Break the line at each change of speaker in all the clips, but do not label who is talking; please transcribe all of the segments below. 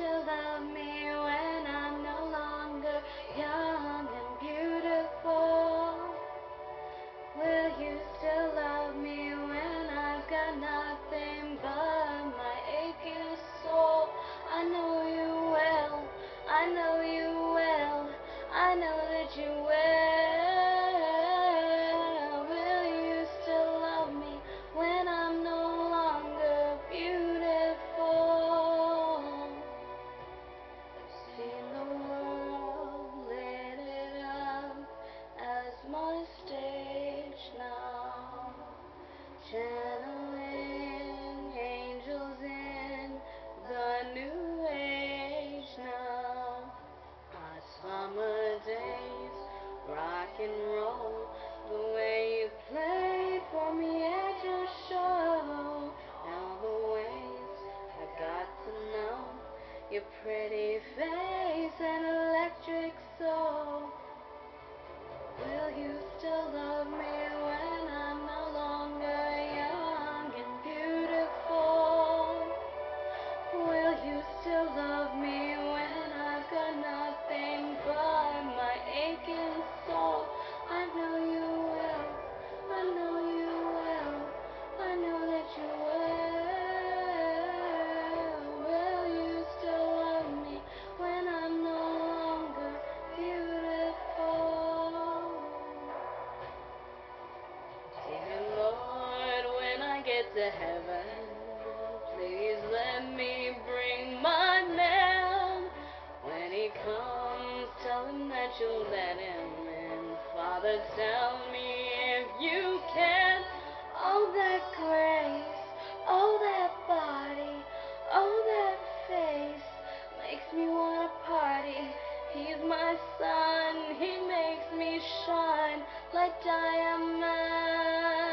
still love me. pretty face and electric soul. to heaven. Please let me bring my man. When he comes, tell him that you'll let him in. Father, tell me if you can. Oh, that grace, oh, that body, oh, that face makes me want to party. He's my sun, he makes me shine like diamonds.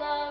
love.